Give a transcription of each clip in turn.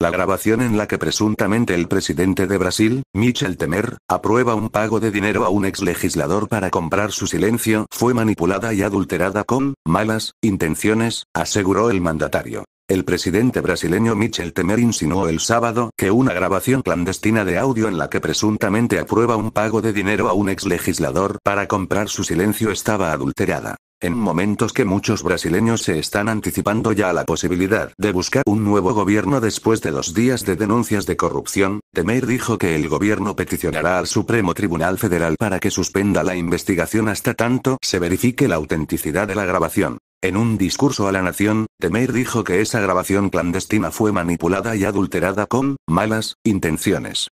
La grabación en la que presuntamente el presidente de Brasil, Michel Temer, aprueba un pago de dinero a un ex legislador para comprar su silencio fue manipulada y adulterada con malas intenciones, aseguró el mandatario. El presidente brasileño Michel Temer insinuó el sábado que una grabación clandestina de audio en la que presuntamente aprueba un pago de dinero a un ex legislador para comprar su silencio estaba adulterada. En momentos que muchos brasileños se están anticipando ya a la posibilidad de buscar un nuevo gobierno después de dos días de denuncias de corrupción, Temer dijo que el gobierno peticionará al Supremo Tribunal Federal para que suspenda la investigación hasta tanto se verifique la autenticidad de la grabación. En un discurso a la nación, Temer dijo que esa grabación clandestina fue manipulada y adulterada con malas intenciones.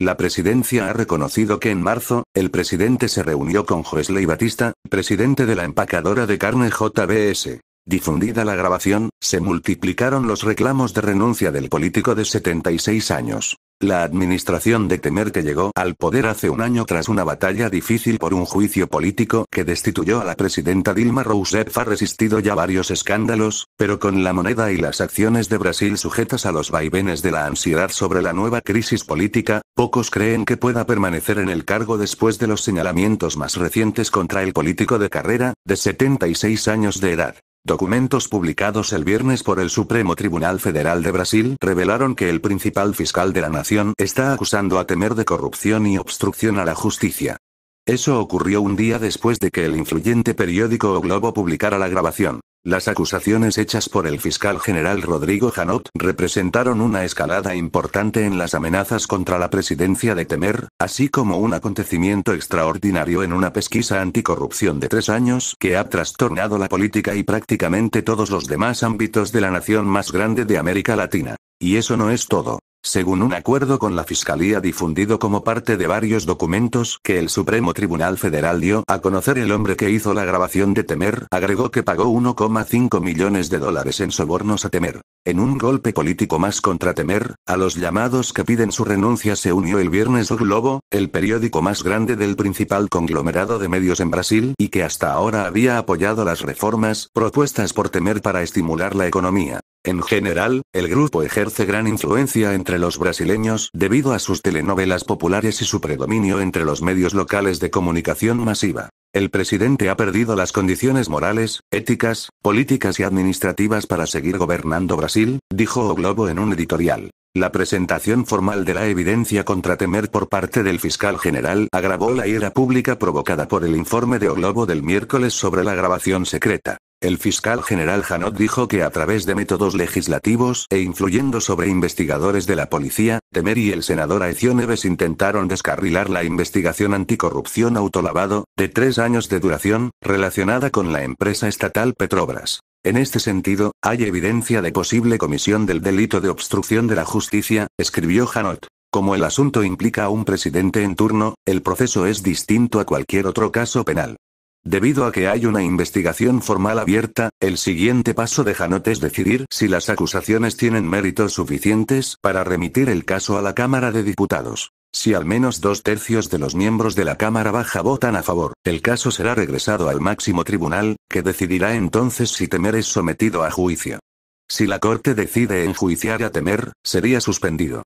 La presidencia ha reconocido que en marzo, el presidente se reunió con Joesley Batista, presidente de la empacadora de carne JBS. Difundida la grabación, se multiplicaron los reclamos de renuncia del político de 76 años. La administración de Temer que llegó al poder hace un año tras una batalla difícil por un juicio político que destituyó a la presidenta Dilma Rousseff ha resistido ya varios escándalos, pero con la moneda y las acciones de Brasil sujetas a los vaivenes de la ansiedad sobre la nueva crisis política, pocos creen que pueda permanecer en el cargo después de los señalamientos más recientes contra el político de carrera, de 76 años de edad. Documentos publicados el viernes por el Supremo Tribunal Federal de Brasil revelaron que el principal fiscal de la nación está acusando a Temer de corrupción y obstrucción a la justicia. Eso ocurrió un día después de que el influyente periódico o Globo publicara la grabación. Las acusaciones hechas por el fiscal general Rodrigo Janot representaron una escalada importante en las amenazas contra la presidencia de Temer, así como un acontecimiento extraordinario en una pesquisa anticorrupción de tres años que ha trastornado la política y prácticamente todos los demás ámbitos de la nación más grande de América Latina. Y eso no es todo. Según un acuerdo con la Fiscalía difundido como parte de varios documentos que el Supremo Tribunal Federal dio a conocer el hombre que hizo la grabación de Temer, agregó que pagó 1,5 millones de dólares en sobornos a Temer. En un golpe político más contra Temer, a los llamados que piden su renuncia se unió el viernes Globo, el periódico más grande del principal conglomerado de medios en Brasil y que hasta ahora había apoyado las reformas propuestas por Temer para estimular la economía. En general, el grupo ejerce gran influencia entre los brasileños debido a sus telenovelas populares y su predominio entre los medios locales de comunicación masiva. El presidente ha perdido las condiciones morales, éticas, políticas y administrativas para seguir gobernando Brasil, dijo O Globo en un editorial. La presentación formal de la evidencia contra Temer por parte del fiscal general agravó la ira pública provocada por el informe de O Globo del miércoles sobre la grabación secreta. El fiscal general Janot dijo que a través de métodos legislativos e influyendo sobre investigadores de la policía, Temer y el senador Aecio Neves intentaron descarrilar la investigación anticorrupción autolavado, de tres años de duración, relacionada con la empresa estatal Petrobras. En este sentido, hay evidencia de posible comisión del delito de obstrucción de la justicia, escribió Janot. Como el asunto implica a un presidente en turno, el proceso es distinto a cualquier otro caso penal. Debido a que hay una investigación formal abierta, el siguiente paso de Janot es decidir si las acusaciones tienen méritos suficientes para remitir el caso a la Cámara de Diputados. Si al menos dos tercios de los miembros de la Cámara Baja votan a favor, el caso será regresado al máximo tribunal, que decidirá entonces si Temer es sometido a juicio. Si la Corte decide enjuiciar a Temer, sería suspendido.